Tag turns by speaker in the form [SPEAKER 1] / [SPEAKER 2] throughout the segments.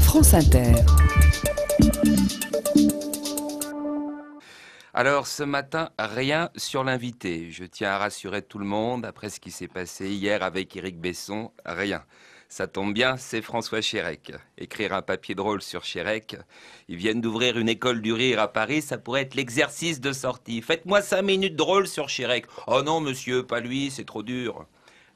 [SPEAKER 1] France Inter.
[SPEAKER 2] Alors ce matin, rien sur l'invité. Je tiens à rassurer tout le monde, après ce qui s'est passé hier avec Éric Besson, rien. Ça tombe bien, c'est François Chérec. Écrire un papier drôle sur Chérec. Ils viennent d'ouvrir une école du rire à Paris, ça pourrait être l'exercice de sortie. Faites-moi cinq minutes drôles sur Chérec. Oh non, monsieur, pas lui, c'est trop dur.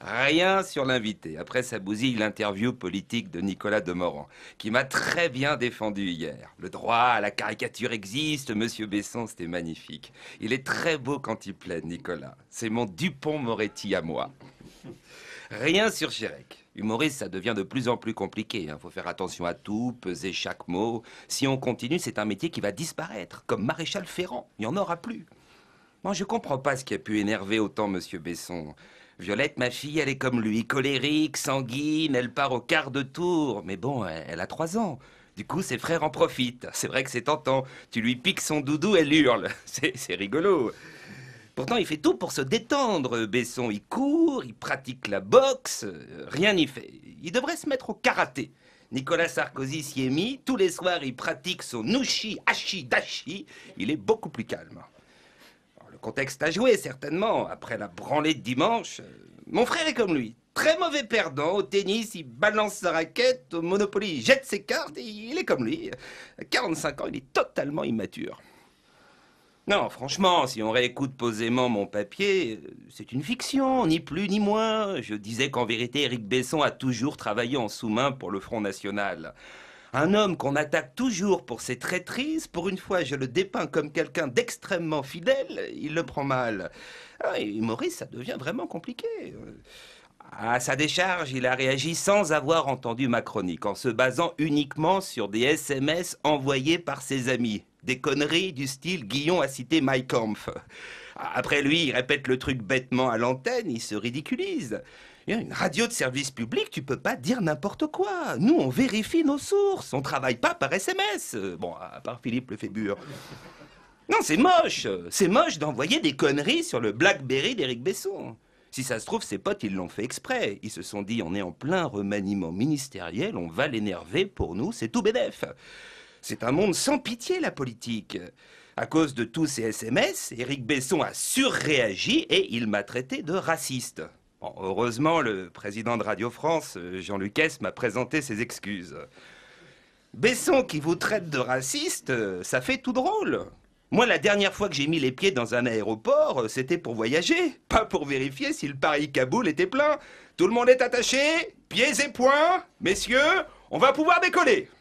[SPEAKER 2] Rien sur l'invité. Après sa bousille, l'interview politique de Nicolas Demorand, qui m'a très bien défendu hier. Le droit à la caricature existe, monsieur Besson, c'était magnifique. Il est très beau quand il plaide, Nicolas. C'est mon Dupont-Moretti à moi. Rien sur Chérec. Humoriste, ça devient de plus en plus compliqué. Il faut faire attention à tout, peser chaque mot. Si on continue, c'est un métier qui va disparaître, comme maréchal Ferrand. Il n'y en aura plus. Moi, je comprends pas ce qui a pu énerver autant monsieur Besson. Violette, ma fille, elle est comme lui, colérique, sanguine, elle part au quart de tour. Mais bon, elle, a trois ans. Du coup, ses frères en profitent. C'est vrai que c'est tentant. Tu lui piques son doudou, elle hurle. C'est rigolo. Pourtant, il fait tout pour se détendre. Besson, il court, il pratique la boxe. Rien n'y fait. Il devrait se mettre au karaté. Nicolas Sarkozy s'y est mis. Tous les soirs, il pratique son nushi, hachi, dashi. Il est beaucoup plus calme. Contexte a joué, certainement. Après la branlée de dimanche, euh, mon frère est comme lui. Très mauvais perdant. Au tennis, il balance sa raquette. Au Monopoly, il jette ses cartes. Il est comme lui. À 45 ans, il est totalement immature. Non, franchement, si on réécoute posément mon papier, euh, c'est une fiction, ni plus ni moins. Je disais qu'en vérité, Éric Besson a toujours travaillé en sous-main pour le Front National. Un homme qu'on attaque toujours pour ses traîtrises, pour une fois je le dépeins comme quelqu'un d'extrêmement fidèle, il le prend mal. Ah, Maurice, ça devient vraiment compliqué. À sa décharge, il a réagi sans avoir entendu ma chronique, en se basant uniquement sur des SMS envoyés par ses amis. Des conneries du style Guillon a cité Mike Kampf. Après lui, il répète le truc bêtement à l'antenne, il se ridiculise. Une radio de service public, tu peux pas dire n'importe quoi. Nous, on vérifie nos sources. On travaille pas par SMS. Bon, à part Philippe Lefébure. Non, c'est moche. C'est moche d'envoyer des conneries sur le Blackberry d'Éric Besson. Si ça se trouve, ses potes, ils l'ont fait exprès. Ils se sont dit, on est en plein remaniement ministériel, on va l'énerver pour nous, c'est tout bédef. C'est un monde sans pitié, la politique. À cause de tous ces SMS, Éric Besson a surréagi et il m'a traité de raciste heureusement, le président de Radio France, euh, Jean-Luc S, m'a présenté ses excuses. Besson qui vous traite de raciste, euh, ça fait tout drôle. Moi, la dernière fois que j'ai mis les pieds dans un aéroport, euh, c'était pour voyager, pas pour vérifier si le Paris-Kaboul était plein. Tout le monde est attaché, pieds et poings. Messieurs, on va pouvoir décoller le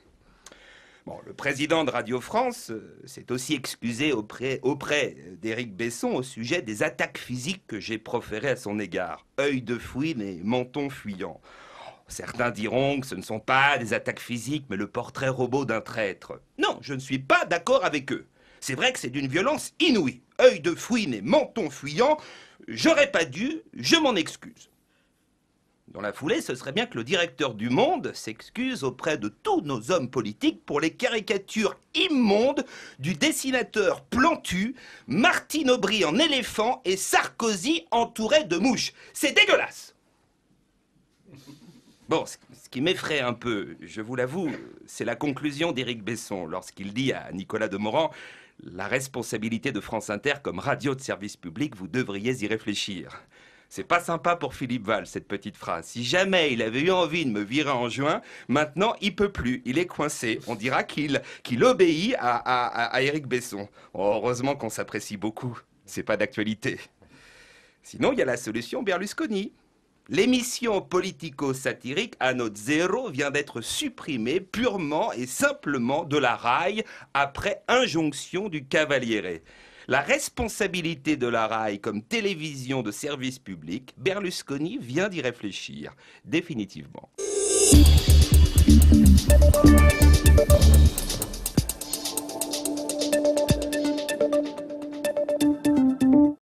[SPEAKER 2] président de Radio France euh, s'est aussi excusé auprès, auprès d'Éric Besson au sujet des attaques physiques que j'ai proférées à son égard. Œil de fouine et menton fuyant. Certains diront que ce ne sont pas des attaques physiques, mais le portrait robot d'un traître. Non, je ne suis pas d'accord avec eux. C'est vrai que c'est d'une violence inouïe. Œil de fouine et menton fuyant, j'aurais pas dû, je m'en excuse. Dans la foulée, ce serait bien que le directeur du Monde s'excuse auprès de tous nos hommes politiques pour les caricatures immondes du dessinateur plantu, Martine Aubry en éléphant et Sarkozy entouré de mouches. C'est dégueulasse Bon, ce qui m'effraie un peu, je vous l'avoue, c'est la conclusion d'Éric Besson lorsqu'il dit à Nicolas Demorand La responsabilité de France Inter comme radio de service public, vous devriez y réfléchir. C'est pas sympa pour Philippe Val, cette petite phrase. Si jamais il avait eu envie de me virer en juin, maintenant il peut plus. Il est coincé. On dira qu'il obéit à, à, Besson. Oh, heureusement qu'on s'apprécie beaucoup. C'est pas d'actualité. Sinon, il y a la solution Berlusconi. L'émission politico-satirique à notre zéro vient d'être supprimée purement et simplement de la raille après injonction du Cavaliere la responsabilité de la RAI comme télévision de service public, Berlusconi vient d'y réfléchir, définitivement.